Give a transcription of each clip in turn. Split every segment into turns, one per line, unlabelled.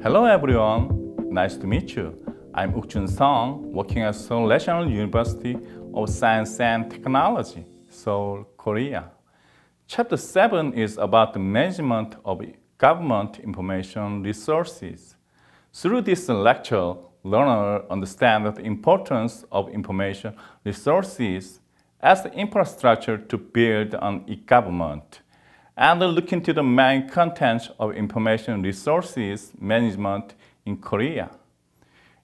Hello everyone, nice to meet you. I'm Ukjun Song, working at Seoul National University of Science and Technology, Seoul, Korea. Chapter 7 is about the management of government information resources. Through this lecture, learners understand the importance of information resources as the infrastructure to build an e-government and look into the main contents of information resources management in Korea.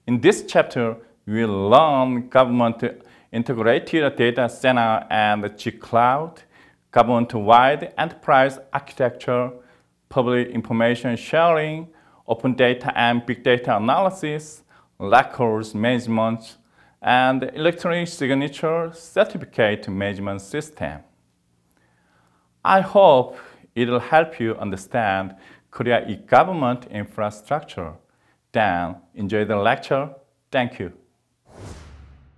In this chapter, we will learn government integrated data center and G-Cloud, government-wide enterprise architecture, public information sharing, open data and big data analysis, records management, and electronic signature certificate management system. I hope it will help you understand Korea e-government infrastructure. Then enjoy the lecture. Thank you.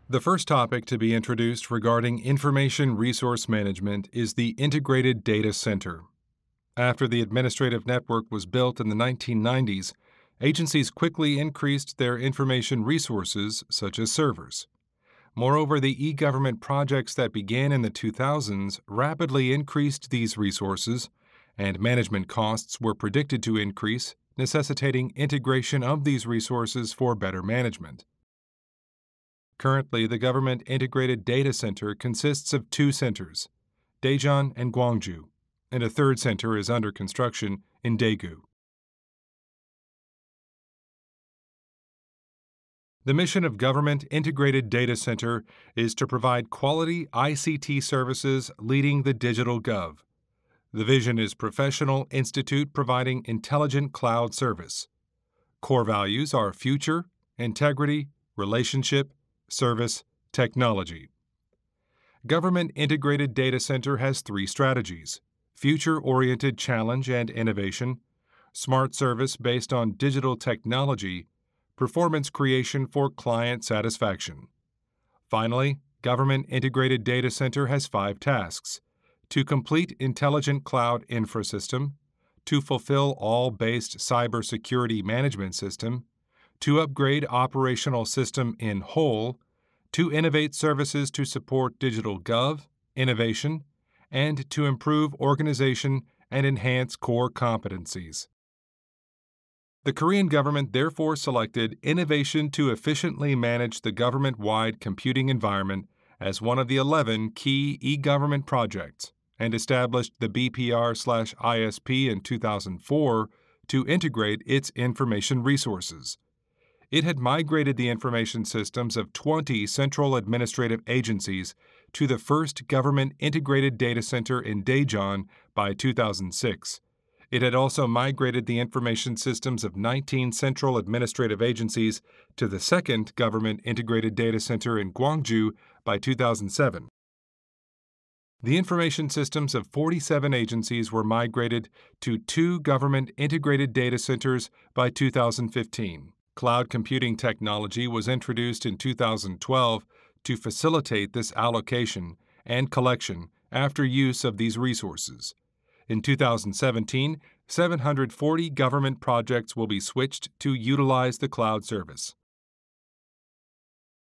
The first topic to be introduced regarding information resource management is the Integrated Data Center. After the administrative network was built in the 1990s, agencies quickly increased their information resources, such as servers. Moreover, the e government projects that began in the 2000s rapidly increased these resources, and management costs were predicted to increase, necessitating integration of these resources for better management. Currently, the Government Integrated Data Center consists of two centers, Daejeon and Gwangju, and a third center is under construction in Daegu. The mission of Government Integrated Data Center is to provide quality ICT services leading the digital gov. The vision is professional institute providing intelligent cloud service. Core values are future, integrity, relationship, service, technology. Government Integrated Data Center has three strategies future oriented challenge and innovation, smart service based on digital technology, performance creation for client satisfaction. Finally, Government Integrated Data Center has five tasks to complete intelligent cloud infrasystem, to fulfill all based cybersecurity management system, to upgrade operational system in whole, to innovate services to support digital gov, innovation, and to improve organization and enhance core competencies. The Korean government therefore selected innovation to efficiently manage the government wide computing environment as one of the 11 key e government projects and established the BPR slash ISP in 2004 to integrate its information resources. It had migrated the information systems of 20 central administrative agencies to the first government integrated data center in Daejeon by 2006 it had also migrated the information systems of 19 central administrative agencies to the second government integrated data center in Gwangju by 2007. The information systems of 47 agencies were migrated to two government integrated data centers by 2015. Cloud computing technology was introduced in 2012 to facilitate this allocation and collection after use of these resources. In 2017, 740 government projects will be switched to utilize the cloud service.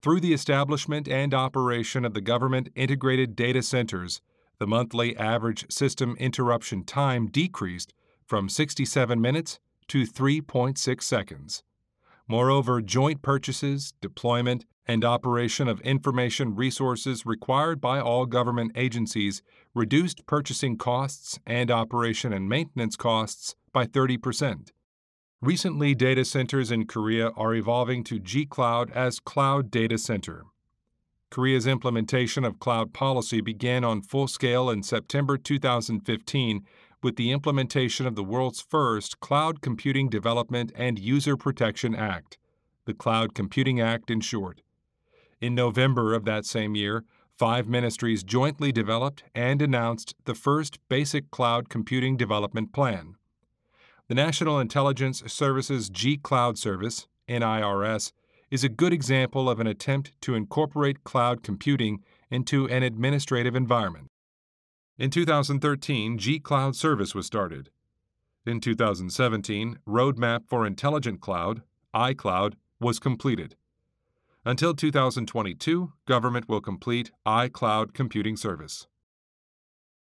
Through the establishment and operation of the government integrated data centers, the monthly average system interruption time decreased from 67 minutes to 3.6 seconds. Moreover, joint purchases, deployment, and operation of information resources required by all government agencies reduced purchasing costs and operation and maintenance costs by 30%. Recently, data centers in Korea are evolving to G Cloud as Cloud Data Center. Korea's implementation of cloud policy began on full scale in September 2015 with the implementation of the world's first Cloud Computing Development and User Protection Act, the Cloud Computing Act in short. In November of that same year, five ministries jointly developed and announced the first Basic Cloud Computing Development Plan. The National Intelligence Services G Cloud Service, NIRS, is a good example of an attempt to incorporate cloud computing into an administrative environment. In 2013, G Cloud Service was started. In 2017, Roadmap for Intelligent Cloud, iCloud, was completed. Until 2022, government will complete iCloud computing service.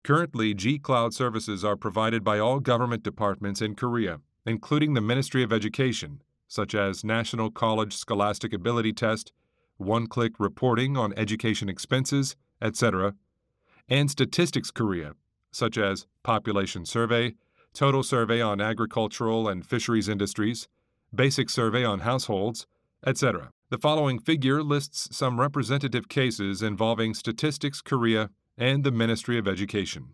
Currently, G Cloud services are provided by all government departments in Korea, including the Ministry of Education, such as National College Scholastic Ability Test, one click reporting on education expenses, etc., and Statistics Korea, such as Population Survey, Total Survey on Agricultural and Fisheries Industries, Basic Survey on Households, etc. The following figure lists some representative cases involving Statistics Korea and the Ministry of Education.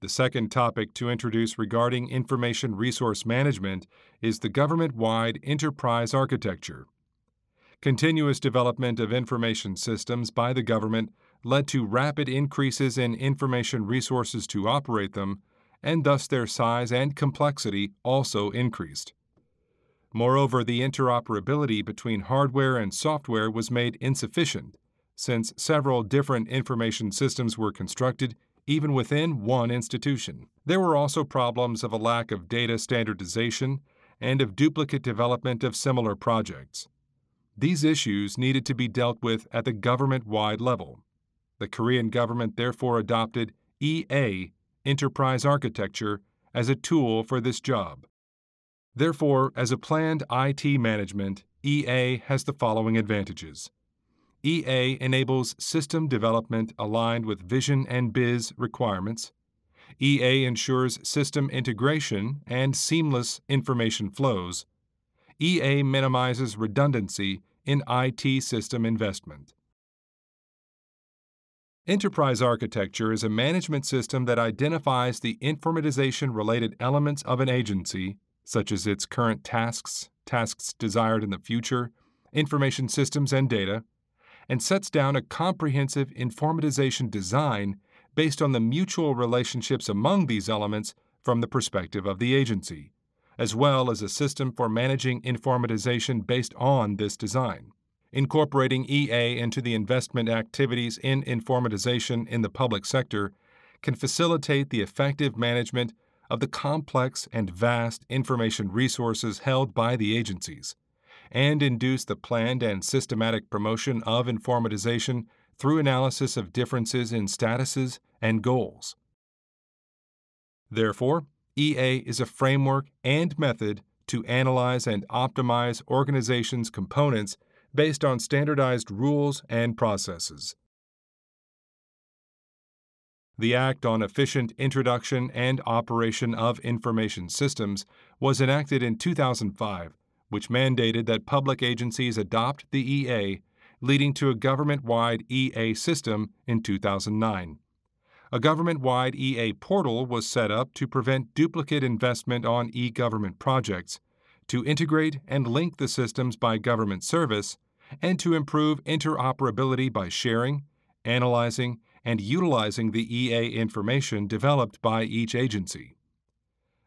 The second topic to introduce regarding information resource management is the government wide enterprise architecture. Continuous development of information systems by the government led to rapid increases in information resources to operate them, and thus their size and complexity also increased. Moreover, the interoperability between hardware and software was made insufficient, since several different information systems were constructed even within one institution. There were also problems of a lack of data standardization and of duplicate development of similar projects. These issues needed to be dealt with at the government wide level. The Korean government therefore adopted EA, Enterprise Architecture, as a tool for this job. Therefore, as a planned IT management, EA has the following advantages. EA enables system development aligned with vision and biz requirements. EA ensures system integration and seamless information flows. EA minimizes redundancy in IT system investment. Enterprise architecture is a management system that identifies the informatization related elements of an agency, such as its current tasks, tasks desired in the future, information systems and data, and sets down a comprehensive informatization design based on the mutual relationships among these elements from the perspective of the agency, as well as a system for managing informatization based on this design. Incorporating EA into the investment activities in informatization in the public sector can facilitate the effective management of the complex and vast information resources held by the agencies, and induce the planned and systematic promotion of informatization through analysis of differences in statuses and goals. Therefore, EA is a framework and method to analyze and optimize organizations' components based on standardized rules and processes. The Act on Efficient Introduction and Operation of Information Systems was enacted in 2005, which mandated that public agencies adopt the EA, leading to a government wide EA system in 2009. A government wide EA portal was set up to prevent duplicate investment on e government projects, to integrate and link the systems by government service, and to improve interoperability by sharing, analyzing, and utilizing the EA information developed by each agency.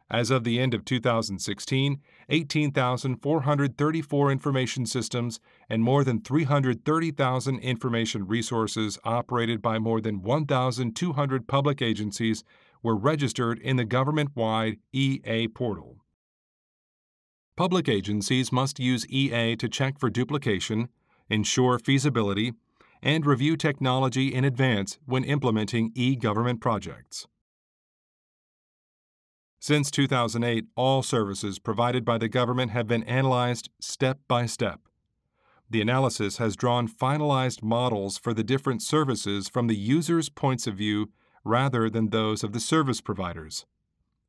As of the end of 2016, 18,434 information systems and more than 330,000 information resources operated by more than 1,200 public agencies were registered in the government wide EA portal. Public agencies must use EA to check for duplication, ensure feasibility, and review technology in advance when implementing e government projects. Since 2008, all services provided by the government have been analyzed step by step. The analysis has drawn finalized models for the different services from the user's points of view rather than those of the service providers.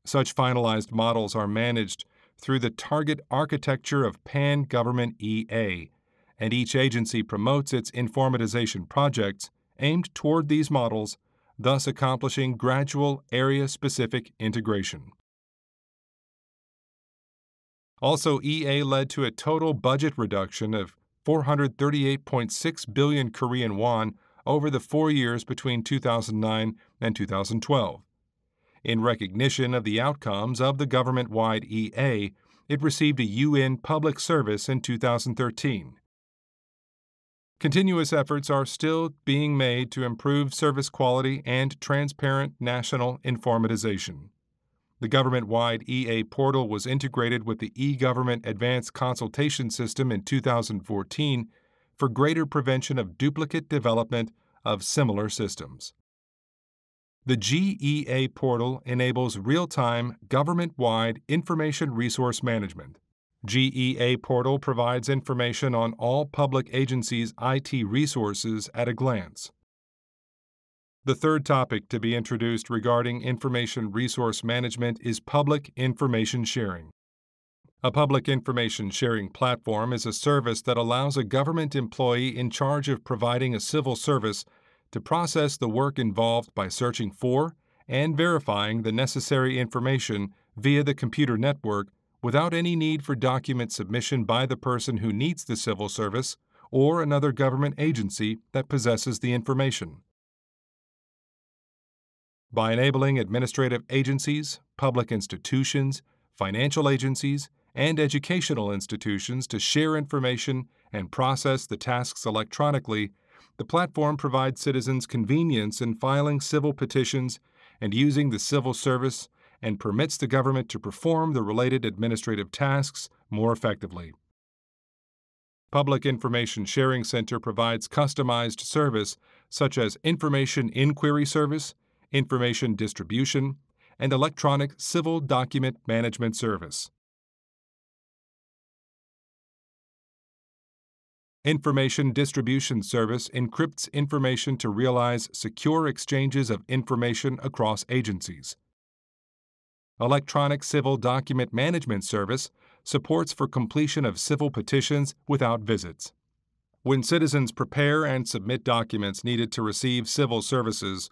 Such finalized models are managed through the target architecture of Pan Government EA, and each agency promotes its informatization projects aimed toward these models, thus accomplishing gradual area specific integration. Also, EA led to a total budget reduction of 438.6 billion Korean won over the four years between 2009 and 2012. In recognition of the outcomes of the government wide EA, it received a UN public service in 2013. Continuous efforts are still being made to improve service quality and transparent national informatization. The government-wide EA portal was integrated with the e-government advanced consultation system in 2014 for greater prevention of duplicate development of similar systems. The GEA portal enables real-time government-wide information resource management. GEA portal provides information on all public agencies' IT resources at a glance. The third topic to be introduced regarding information resource management is public information sharing. A public information sharing platform is a service that allows a government employee in charge of providing a civil service to process the work involved by searching for and verifying the necessary information via the computer network without any need for document submission by the person who needs the civil service or another government agency that possesses the information by enabling administrative agencies, public institutions, financial agencies, and educational institutions to share information and process the tasks electronically, the platform provides citizens convenience in filing civil petitions and using the civil service and permits the government to perform the related administrative tasks more effectively. Public Information Sharing Center provides customized service such as information inquiry service information distribution, and electronic civil document management service. Information Distribution Service encrypts information to realize secure exchanges of information across agencies. Electronic Civil Document Management Service supports for completion of civil petitions without visits. When citizens prepare and submit documents needed to receive civil services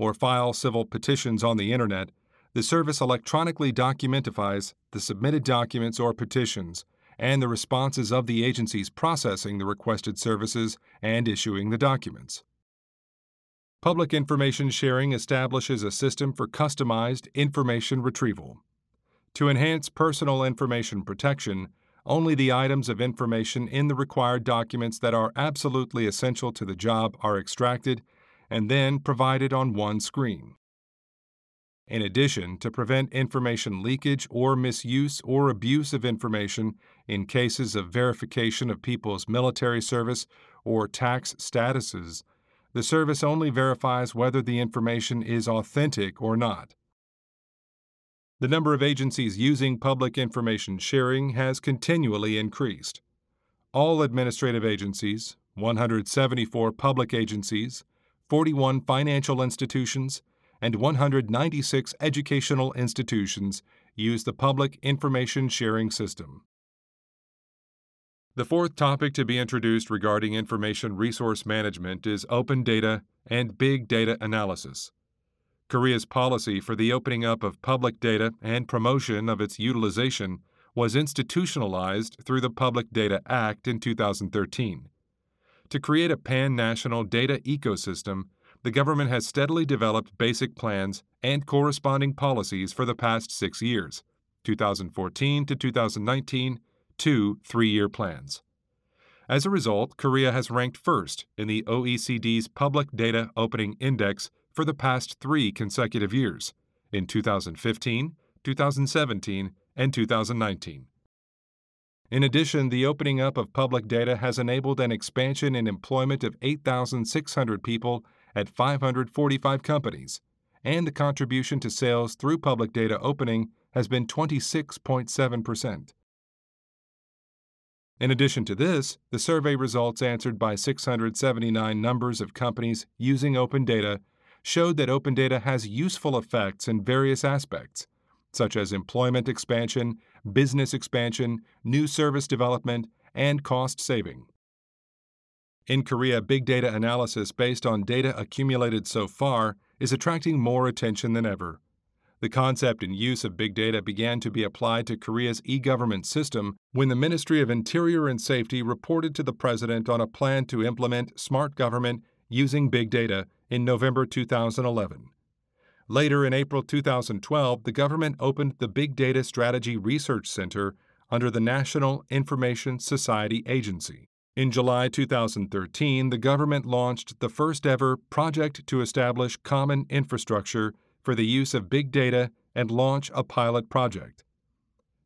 or file civil petitions on the Internet, the service electronically documentifies the submitted documents or petitions and the responses of the agencies processing the requested services and issuing the documents. Public information sharing establishes a system for customized information retrieval. To enhance personal information protection, only the items of information in the required documents that are absolutely essential to the job are extracted and then provided on one screen. In addition, to prevent information leakage or misuse or abuse of information in cases of verification of people's military service or tax statuses, the service only verifies whether the information is authentic or not. The number of agencies using public information sharing has continually increased. All administrative agencies, 174 public agencies, 41 financial institutions, and 196 educational institutions use the Public Information Sharing System. The fourth topic to be introduced regarding information resource management is open data and big data analysis. Korea's policy for the opening up of public data and promotion of its utilization was institutionalized through the Public Data Act in 2013. To create a pan national data ecosystem, the government has steadily developed basic plans and corresponding policies for the past six years 2014 to 2019, two three year plans. As a result, Korea has ranked first in the OECD's Public Data Opening Index for the past three consecutive years in 2015, 2017, and 2019. In addition, the opening up of public data has enabled an expansion in employment of 8,600 people at 545 companies, and the contribution to sales through public data opening has been 26.7%. In addition to this, the survey results answered by 679 numbers of companies using open data showed that open data has useful effects in various aspects, such as employment expansion business expansion, new service development, and cost saving. In Korea, big data analysis based on data accumulated so far is attracting more attention than ever. The concept and use of big data began to be applied to Korea's e government system when the Ministry of Interior and Safety reported to the President on a plan to implement smart government using big data in November 2011. Later in April 2012, the government opened the Big Data Strategy Research Center under the National Information Society Agency. In July 2013, the government launched the first ever project to establish common infrastructure for the use of big data and launch a pilot project.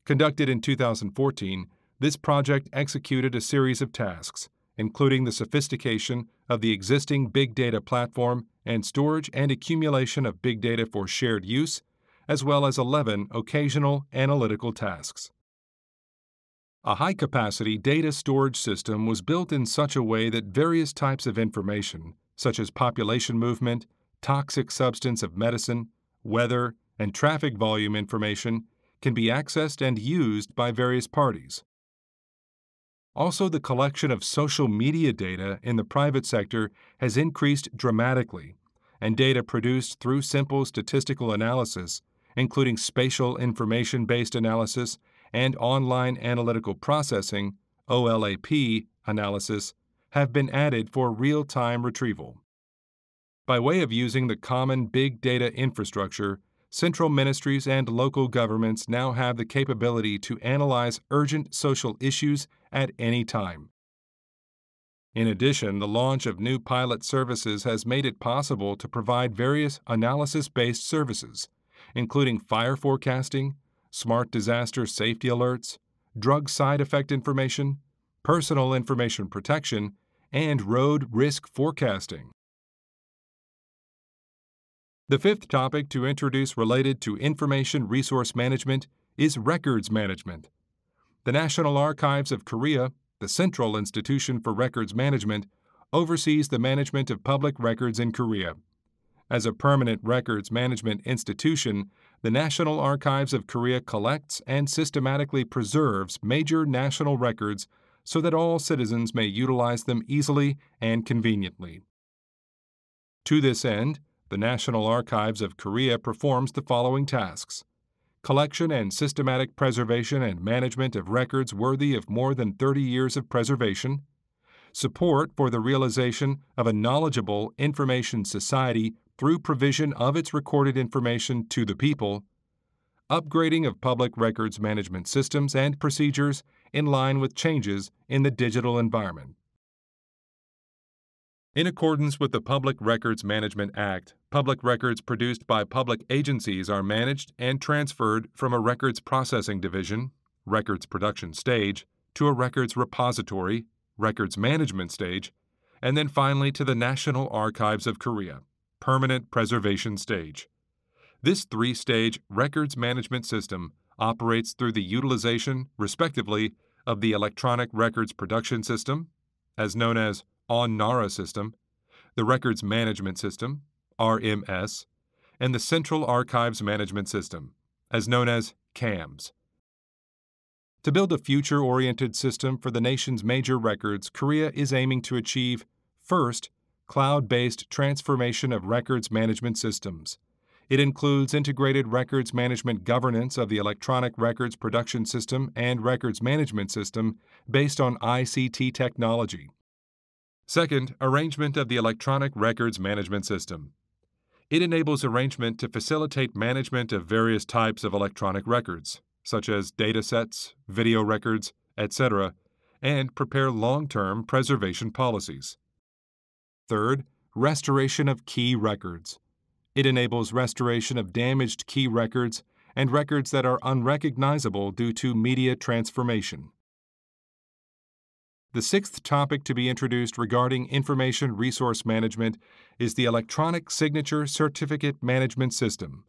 Conducted in 2014, this project executed a series of tasks, including the sophistication of the existing big data platform and storage and accumulation of big data for shared use, as well as 11 occasional analytical tasks. A high capacity data storage system was built in such a way that various types of information, such as population movement, toxic substance of medicine, weather, and traffic volume information, can be accessed and used by various parties. Also, the collection of social media data in the private sector has increased dramatically, and data produced through simple statistical analysis, including spatial information based analysis and online analytical processing OLAP analysis have been added for real-time retrieval. By way of using the common big data infrastructure, central ministries and local governments now have the capability to analyze urgent social issues at any time. In addition, the launch of new pilot services has made it possible to provide various analysis based services, including fire forecasting, smart disaster safety alerts, drug side effect information, personal information protection, and road risk forecasting. The fifth topic to introduce related to information resource management is records management. The National Archives of Korea, the central institution for records management, oversees the management of public records in Korea. As a permanent records management institution, the National Archives of Korea collects and systematically preserves major national records so that all citizens may utilize them easily and conveniently. To this end, the National Archives of Korea performs the following tasks collection and systematic preservation and management of records worthy of more than 30 years of preservation, support for the realization of a knowledgeable information society through provision of its recorded information to the people, upgrading of public records management systems and procedures in line with changes in the digital environment. In accordance with the Public Records Management Act, public records produced by public agencies are managed and transferred from a records processing division, records production stage, to a records repository, records management stage, and then finally to the National Archives of Korea permanent preservation stage. This three stage records management system operates through the utilization, respectively, of the Electronic Records Production System, as known as ON-NARA system, the Records Management System, RMS, and the Central Archives Management System, as known as CAMS. To build a future oriented system for the nation's major records, Korea is aiming to achieve, first, cloud based transformation of records management systems. It includes integrated records management governance of the electronic records production system and records management system based on ICT technology. Second, arrangement of the electronic records management system. It enables arrangement to facilitate management of various types of electronic records, such as data sets, video records, etc., and prepare long term preservation policies. Third, restoration of key records. It enables restoration of damaged key records and records that are unrecognizable due to media transformation. The sixth topic to be introduced regarding information resource management is the Electronic Signature Certificate Management System.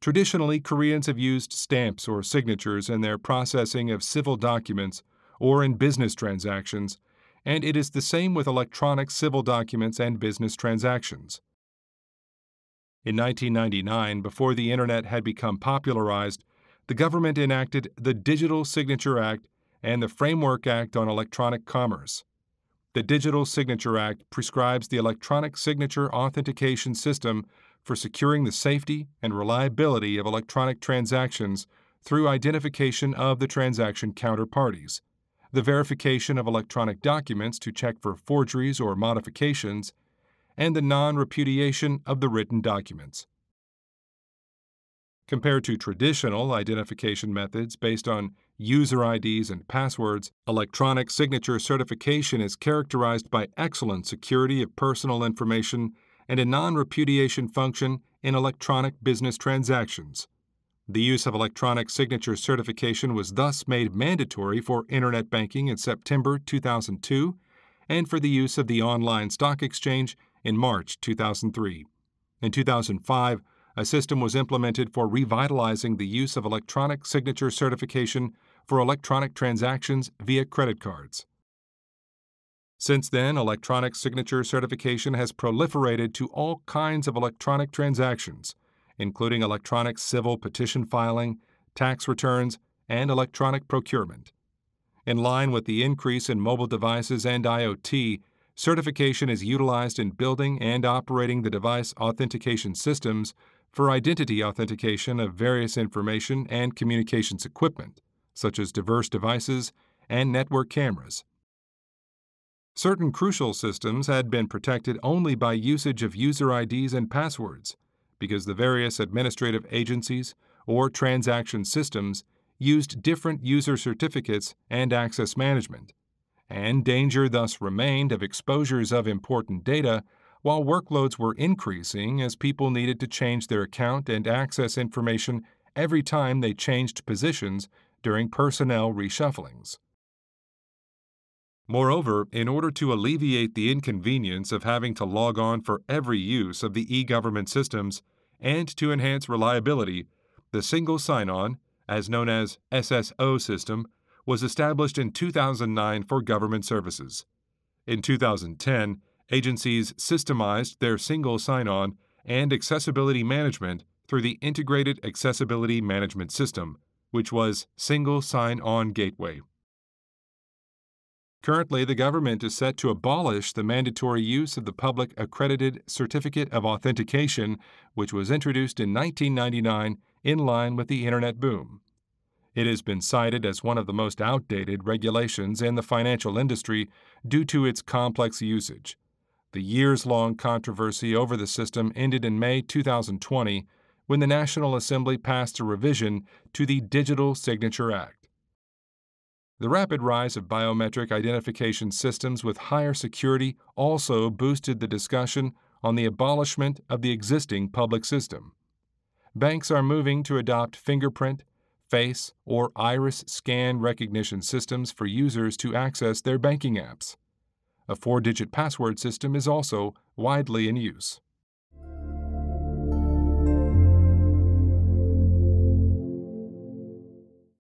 Traditionally, Koreans have used stamps or signatures in their processing of civil documents or in business transactions and it is the same with electronic civil documents and business transactions. In 1999, before the Internet had become popularized, the government enacted the Digital Signature Act and the Framework Act on Electronic Commerce. The Digital Signature Act prescribes the electronic signature authentication system for securing the safety and reliability of electronic transactions through identification of the transaction counterparties the verification of electronic documents to check for forgeries or modifications, and the non repudiation of the written documents. Compared to traditional identification methods based on user IDs and passwords, electronic signature certification is characterized by excellent security of personal information and a non repudiation function in electronic business transactions. The use of electronic signature certification was thus made mandatory for Internet banking in September 2002 and for the use of the online stock exchange in March 2003. In 2005, a system was implemented for revitalizing the use of electronic signature certification for electronic transactions via credit cards. Since then, electronic signature certification has proliferated to all kinds of electronic transactions including electronic civil petition filing, tax returns, and electronic procurement. In line with the increase in mobile devices and IoT, certification is utilized in building and operating the device authentication systems for identity authentication of various information and communications equipment, such as diverse devices and network cameras. Certain crucial systems had been protected only by usage of user IDs and passwords, because the various administrative agencies or transaction systems used different user certificates and access management, and danger thus remained of exposures of important data while workloads were increasing as people needed to change their account and access information every time they changed positions during personnel reshufflings. Moreover, in order to alleviate the inconvenience of having to log on for every use of the e government systems and to enhance reliability, the Single Sign On, as known as SSO system, was established in 2009 for government services. In 2010, agencies systemized their single sign on and accessibility management through the Integrated Accessibility Management System, which was Single Sign On Gateway. Currently, the government is set to abolish the mandatory use of the Public Accredited Certificate of Authentication, which was introduced in 1999 in line with the Internet boom. It has been cited as one of the most outdated regulations in the financial industry due to its complex usage. The years long controversy over the system ended in May 2020 when the National Assembly passed a revision to the Digital Signature Act. The rapid rise of biometric identification systems with higher security also boosted the discussion on the abolishment of the existing public system. Banks are moving to adopt fingerprint, face, or iris scan recognition systems for users to access their banking apps. A four digit password system is also widely in use.